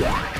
Yeah.